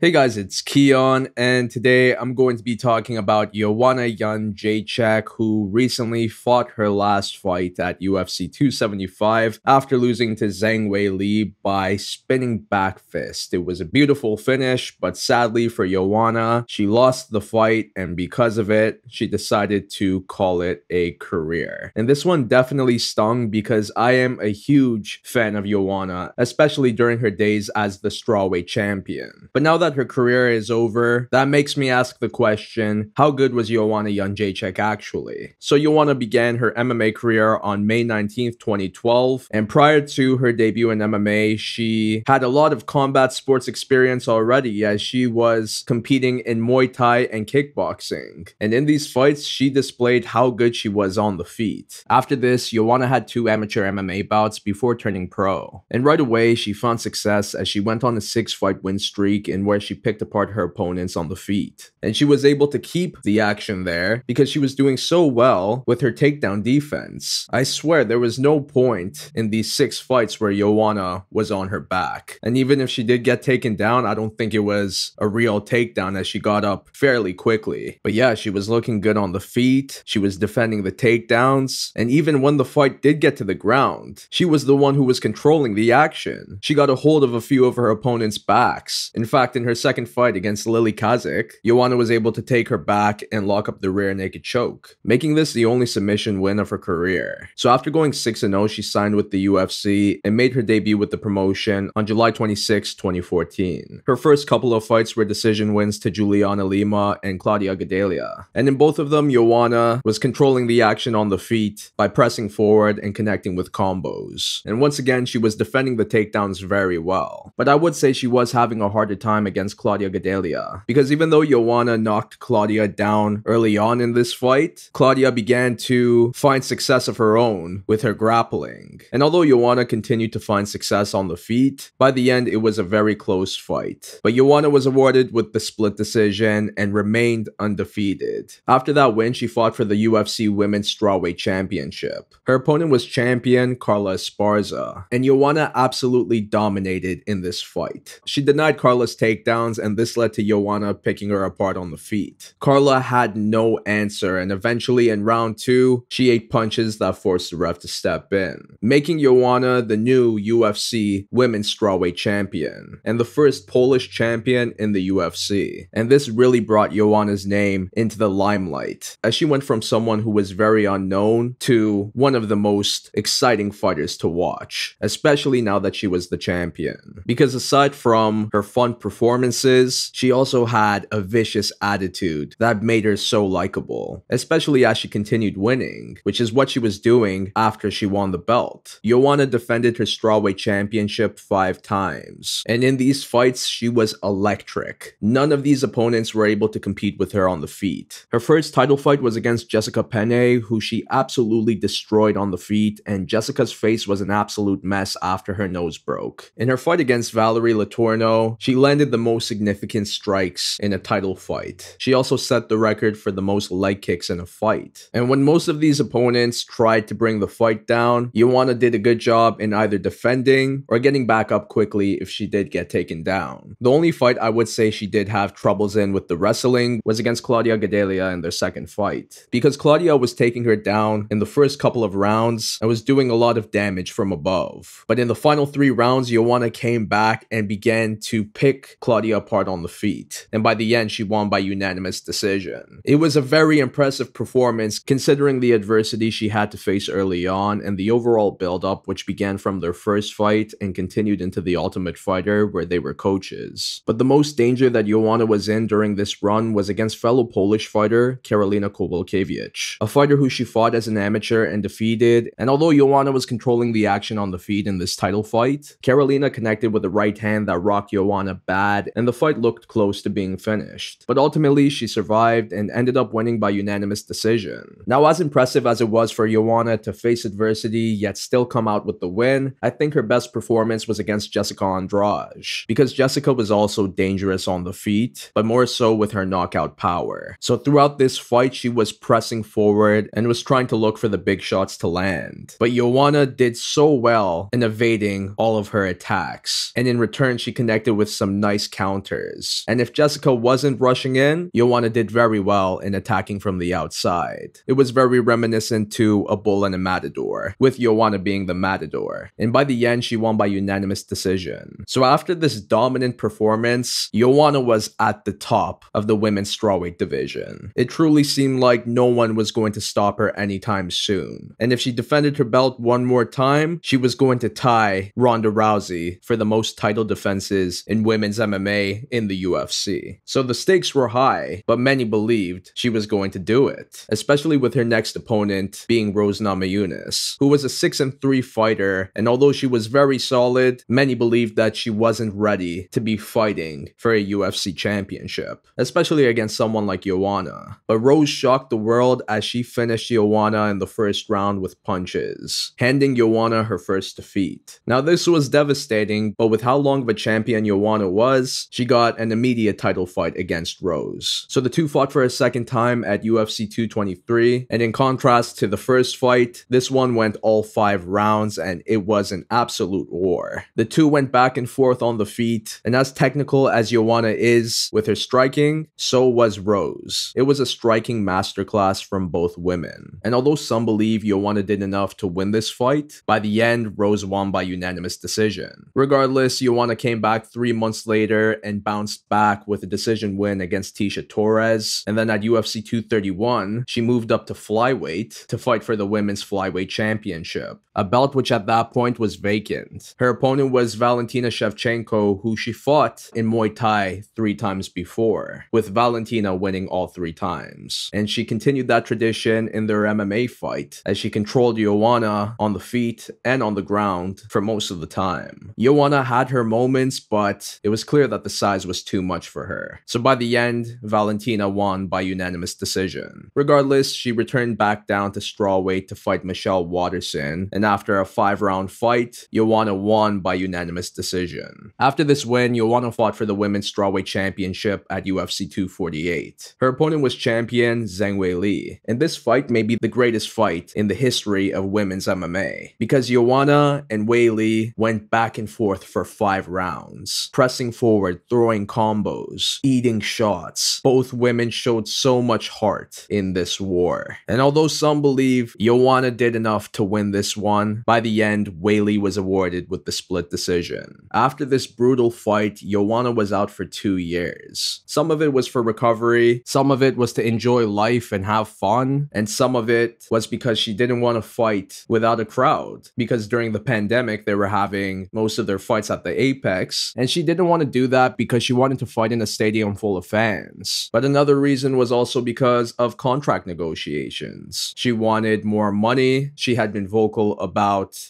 Hey guys, it's Kiiyon, and today I'm going to be talking about Joanna Jędrzejczyk, who recently fought her last fight at UFC 275 after losing to Zhang Weili by spinning back fist. It was a beautiful finish, but sadly for Joanna, she lost the fight, and because of it, she decided to call it a career. And this one definitely stung because I am a huge fan of Joanna, especially during her days as the strawweight champion. But now that that her career is over, that makes me ask the question, how good was Joanna Jędrzejczyk actually? So Joanna began her MMA career on May 19th, 2012, and prior to her debut in MMA, she had a lot of combat sports experience already as she was competing in Muay Thai and kickboxing. And in these fights, she displayed how good she was on the feet. After this, Joanna had two amateur MMA bouts before turning pro. And right away, she found success as she went on a six fight win streak in where she picked apart her opponents on the feet. And she was able to keep the action there because she was doing so well with her takedown defense. I swear there was no point in these six fights where Joanna was on her back. And even if she did get taken down, I don't think it was a real takedown as she got up fairly quickly. But yeah, she was looking good on the feet. She was defending the takedowns. And even when the fight did get to the ground, she was the one who was controlling the action. She got a hold of a few of her opponent's backs. In fact, in her second fight against Lily Kazak, Joanna was able to take her back and lock up the rear naked choke, making this the only submission win of her career. So after going 6-0, she signed with the UFC and made her debut with the promotion on July 26, 2014. Her first couple of fights were decision wins to Juliana Lima and Claudia Gadelha. And in both of them, Joanna was controlling the action on the feet by pressing forward and connecting with combos. And once again, she was defending the takedowns very well. But I would say she was having a harder time against against Claudia Gadelha. Because even though Joanna knocked Claudia down early on in this fight, Claudia began to find success of her own with her grappling. And although Joanna continued to find success on the feet, by the end it was a very close fight. But Joanna was awarded with the split decision and remained undefeated. After that win, she fought for the UFC Women's Strawweight Championship. Her opponent was champion Carla Esparza, and Joanna absolutely dominated in this fight. She denied Carla's takedown takedowns, and this led to Joanna picking her apart on the feet. Carla had no answer, and eventually in round two, she ate punches that forced the ref to step in, making Joanna the new UFC Women's Strawweight Champion and the first Polish champion in the UFC. And this really brought Joanna's name into the limelight, as she went from someone who was very unknown to one of the most exciting fighters to watch, especially now that she was the champion. Because aside from her fun performance, performances, she also had a vicious attitude that made her so likable, especially as she continued winning, which is what she was doing after she won the belt. Joanna defended her strawweight championship five times, and in these fights, she was electric. None of these opponents were able to compete with her on the feet. Her first title fight was against Jessica Penne, who she absolutely destroyed on the feet, and Jessica's face was an absolute mess after her nose broke. In her fight against Valerie Letourneau, she landed the most significant strikes in a title fight. She also set the record for the most leg kicks in a fight. And when most of these opponents tried to bring the fight down, Joanna did a good job in either defending or getting back up quickly if she did get taken down. The only fight I would say she did have troubles in with the wrestling was against Claudia Gadelha in their second fight. Because Claudia was taking her down in the first couple of rounds and was doing a lot of damage from above. But in the final three rounds, Joanna came back and began to pick Claudia apart on the feet, and by the end, she won by unanimous decision. It was a very impressive performance considering the adversity she had to face early on and the overall build up, which began from their first fight and continued into the Ultimate Fighter, where they were coaches. But the most danger that Joanna was in during this run was against fellow Polish fighter Karolina Kowalkiewicz, a fighter who she fought as an amateur and defeated. And although Joanna was controlling the action on the feet in this title fight, Karolina connected with a right hand that rocked Joanna bad and the fight looked close to being finished. But ultimately, she survived and ended up winning by unanimous decision. Now, as impressive as it was for Joanna to face adversity yet still come out with the win, I think her best performance was against Jessica Andrade, because Jessica was also dangerous on the feet, but more so with her knockout power. So throughout this fight, she was pressing forward and was trying to look for the big shots to land. But Joanna did so well in evading all of her attacks, and in return, she connected with some nice counters. And if Jessica wasn't rushing in, Joanna did very well in attacking from the outside. It was very reminiscent to a bull and a matador, with Joanna being the matador. And by the end, she won by unanimous decision. So after this dominant performance, Joanna was at the top of the women's strawweight division. It truly seemed like no one was going to stop her anytime soon. And if she defended her belt one more time, she was going to tie Ronda Rousey for the most title defenses in women's MMA in the UFC. So the stakes were high, but many believed she was going to do it, especially with her next opponent being Rose Namajunas, who was a 6 and 3 fighter, and although she was very solid, many believed that she wasn't ready to be fighting for a UFC championship, especially against someone like Joanna. But Rose shocked the world as she finished Joanna in the first round with punches, handing Joanna her first defeat. Now this was devastating, but with how long of a champion Joanna was, she got an immediate title fight against Rose. So the two fought for a second time at UFC 223, and in contrast to the first fight, this one went all five rounds and it was an absolute war. The two went back and forth on the feet, and as technical as Joanna is with her striking, so was Rose. It was a striking masterclass from both women. And although some believe Joanna did enough to win this fight, by the end, Rose won by unanimous decision. Regardless, Joanna came back three months later and bounced back with a decision win against Tecia Torres. And then at UFC 231, she moved up to flyweight to fight for the women's flyweight championship, a belt which at that point was vacant. Her opponent was Valentina Shevchenko, who she fought in Muay Thai three times before, with Valentina winning all three times. And she continued that tradition in their MMA fight, as she controlled Joanna on the feet and on the ground for most of the time. Joanna had her moments, but it was clear that the size was too much for her. So by the end, Valentina won by unanimous decision. Regardless, she returned back down to strawweight to fight Michelle Waterson, and after a five round fight, Joanna won by unanimous decision. After this win, Joanna fought for the women's strawweight championship at UFC 248. Her opponent was champion Zhang Weili, and this fight may be the greatest fight in the history of women's MMA because Joanna and Weili went back and forth for five rounds, pressing forward, throwing combos, eating shots. Both women showed so much heart in this war. And although some believe Joanna did enough to win this one, by the end, Weili was awarded with the split decision. After this brutal fight, Joanna was out for two years. Some of it was for recovery, some of it was to enjoy life and have fun, and some of it was because she didn't want to fight without a crowd. Because during the pandemic, they were having most of their fights at the Apex, and she didn't want to do that because she wanted to fight in a stadium full of fans. But another reason was also because of contract negotiations. She wanted more money. She had been vocal about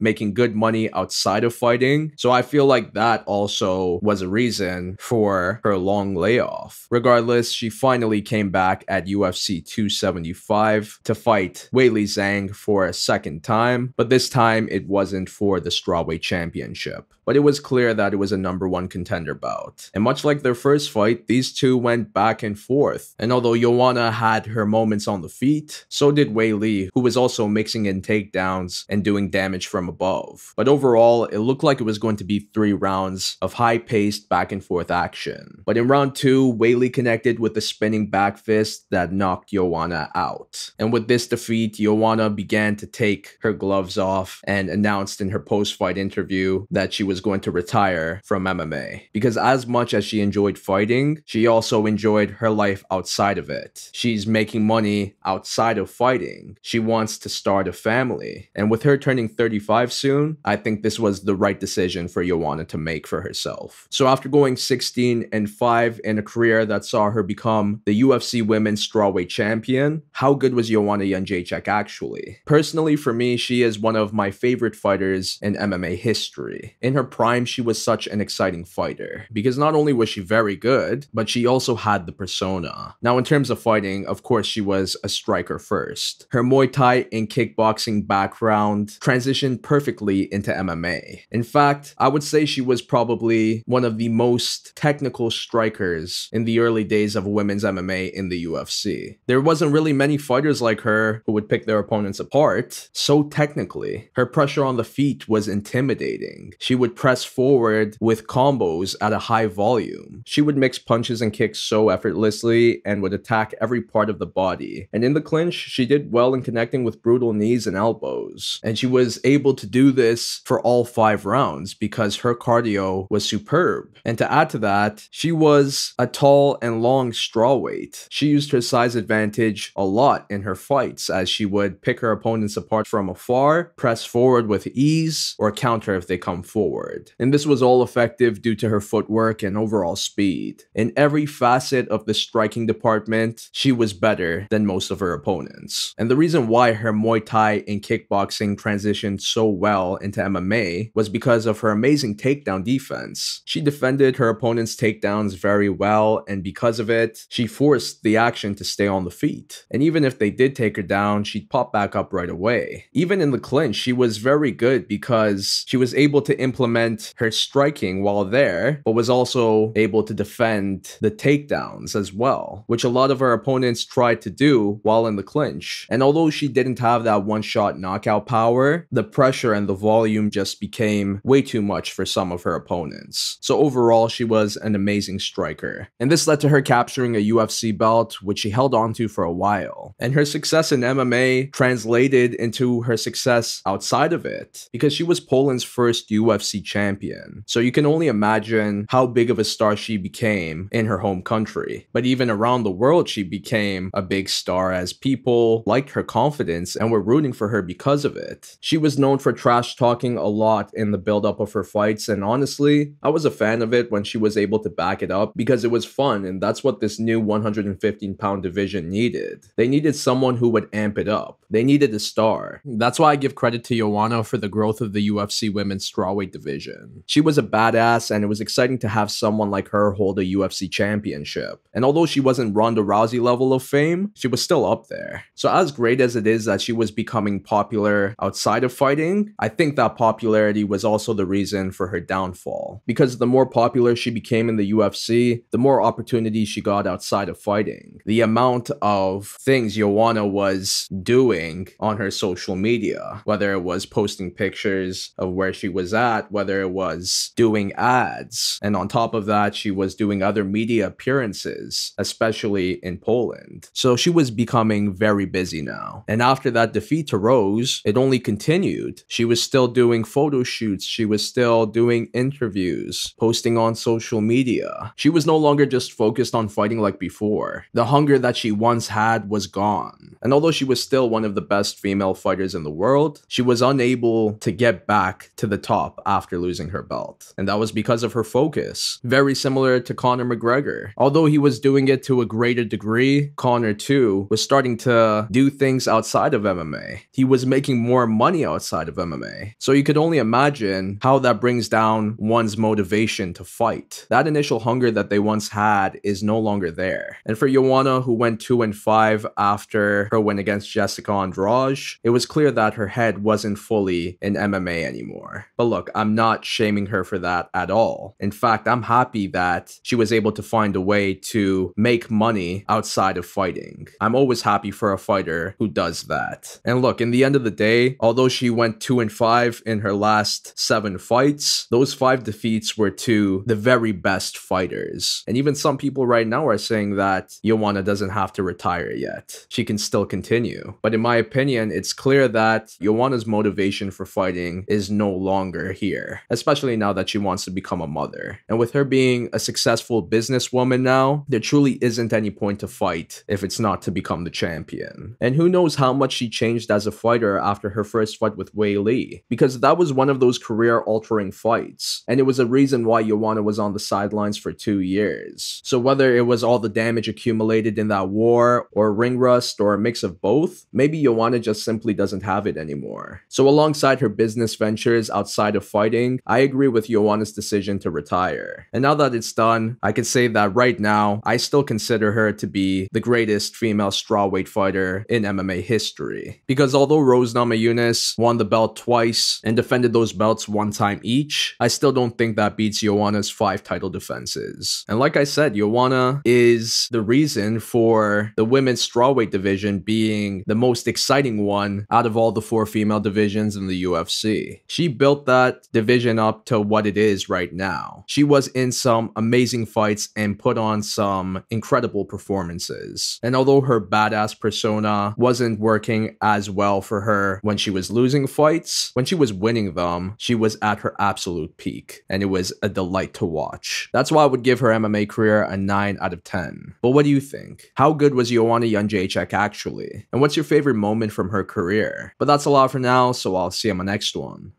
making good money outside of fighting. So I feel like that also was a reason for her long layoff. Regardless, she finally came back at UFC 275 to fight Weili Zhang for a second time, but this time it wasn't for the strawweight championship. But it was clear that it was a number one contender bout. And much like their first fight, these two went back and forth. And although Joanna had her moments on the feet, so did Weili, who was also mixing in takedowns and doing damage from above. But overall, it looked like it was going to be three rounds of high paced back and forth action. But in round two, Weili connected with a spinning back fist that knocked Joanna out. And with this defeat, Joanna began to take her gloves off and announced in her post fight interview that she was going to retire from MMA. Because as much as she enjoyed fighting, she also enjoyed her life outside of it. She's making money outside of fighting. She wants to start a family. And with her turning 35 soon, I think this was the right decision for Joanna to make for herself. So after going 16 and 5 in a career that saw her become the UFC Women's Strawweight Champion, how good was Joanna Jędrzejczyk actually? Personally, for me, she is one of my favorite fighters in MMA history. In her prime, she was such an exciting fighter because not only was she very good, but she also had the persona. Now, in terms of fighting, of course, she was a striker first. Her Muay Thai and kickboxing background transitioned perfectly into MMA. In fact, I would say she was probably one of the most technical strikers in the early days of women's MMA in the UFC. There wasn't really many fighters like her who would pick their opponents apart so technically. Her pressure on the feet was intimidating. She would press forward with combos at a high volume. She would mix punches and kicks so effortlessly and would attack every part of the body. And in the clinch, she did well in connecting with brutal knees and elbows. And she was able to do this for all five rounds because her cardio was superb. And to add to that, she was a tall and long strawweight. She used her size advantage a lot in her fights as she would pick her opponents apart from afar, press forward with ease, or counter if they come forward. And this was all effective due to her footwork and overall speed. In every facet of the striking department, she was better than most of her opponents. And the reason why her Muay Thai and kickboxing transitioned so well into MMA was because of her amazing takedown defense. She defended her opponent's takedowns very well, and because of it, she forced the action to stay on the feet. And even if they did take her down, she'd pop back up right away. Even in the clinch, she was very good because she was able to implement her striking while there, but was also able to defend the takedowns as well, which a lot of her opponents tried to do while in the clinch. And although she didn't have that one shot knockout power, the pressure and the volume just became way too much for some of her opponents. So overall, she was an amazing striker. And this led to her capturing a UFC belt, which she held onto for a while. And her success in MMA translated into her success outside of it because she was Poland's first UFC champion. So you can only imagine how big of a star she became in her home country. But even around the world, she became a big star as people liked her confidence and were rooting for her because of it. She was known for trash talking a lot in the build-up of her fights, and honestly, I was a fan of it when she was able to back it up because it was fun, and that's what this new 115 pound division needed. They needed someone who would amp it up. They needed a star. That's why I give credit to Joanna for the growth of the UFC women's strawweight division. She was a badass, and it was exciting to have someone like her hold a UFC championship. And although she wasn't Ronda Rousey level of fame, she was still up there. So as great as it is that she was becoming popular outside of fighting, I think that popularity was also the reason for her downfall. Because the more popular she became in the UFC, the more opportunities she got outside of fighting. The amount of things Joanna was doing on her social media, whether it was posting pictures of where she was at, whether it was doing ads, and on top of that, she was doing other media appearances, especially in Poland. So she was becoming very busy now. And after that defeat to Rose, it only continued. She was still doing photo shoots, she was still doing interviews, posting on social media. She was no longer just focused on fighting like before. The hunger that she once had was gone. And although she was still one of the best female fighters in the world, she was unable to get back to the top after losing her belt. And that was because of her focus. Very similar to Conor McGregor. Although he was doing it to a greater degree, Conor too was starting to do things outside of MMA. He was making more money outside of MMA. So you could only imagine how that brings down one's motivation to fight. That initial hunger that they once had is no longer there. And for Joanna, who went 2 and 5 after her win against Jessica Andrade, it was clear that her head wasn't fully in MMA anymore. But look, I'm not shaming her for that at all. In fact, I'm happy that she was able to find a way to make money outside of fighting. I'm always happy for a fighter who does that. And look, in the end of the day, although she went 2 and 5 in her last 7 fights, those 5 defeats were to the very best fighters. And even some people right now are saying that Joanna doesn't have to retire yet. She can still continue. But in my opinion, it's clear that Joanna's motivation for fighting is no longer here, especially now that she wants to become a mother. And with her being a successful businesswoman now, there truly isn't any point to fight if it's not to become the champion. And who knows how much she changed as a fighter after her first fight with Weili, because that was one of those career altering fights. And it was a reason why Joanna was on the sidelines for two years. So whether it was all the damage accumulated in that war, or ring rust, or a mix of both, maybe Joanna just simply doesn't have it anymore. So alongside her business ventures outside of fighting, I agree with Joanna's decision to retire. And now that it's done, I can say that right now, I still consider her to be the greatest female strawweight fighter in MMA history. Because although Rose Namajunas won the belt twice, and defended those belts one time each, I still don't think that beats Joanna's five title defenses. And like I said, Joanna is the reason for the women's strawweight division being the most exciting one out of all the four female divisions in the UFC. She built that division up to what it is right now. She was in some amazing fights and put on some incredible performances. And although her badass persona wasn't working as well for her when she was losing fights, when she was winning them, she was at her absolute peak. And it was a delight to watch. That's why I would give her MMA career a 9 out of 10. But what do you think? How good was Joanna Jędrzejczyk actually? And what's your favorite moment from her career? But that's a lot for now, so I'll see you on my next one.